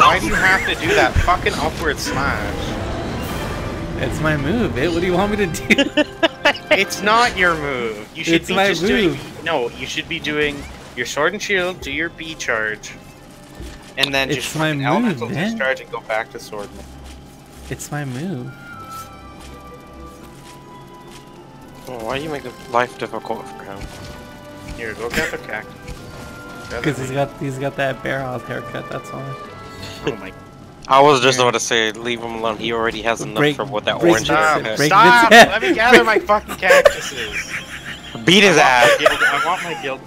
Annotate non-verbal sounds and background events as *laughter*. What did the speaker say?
Why do you have to do that fucking upward smash? It's my move, it. What do you want me to do? *laughs* It's not your move. You should It's be my just move. doing. No, you should be doing your sword and shield, do your B charge, and then It's just my fucking move, elemental man. discharge and go back to sword. it's my move. Oh, why do you make life difficult for him? Here, go get the cactus. Grab Because he's got he's got that bear house haircut, that's why. *laughs* Oh my I was just Yeah. about to say, leave him alone. He already has enough Break- for what that break orange Stop! Is. the Stop! tap. Let me gather *laughs* my fucking cactuses. Beat his I ass. guild- I want my guild.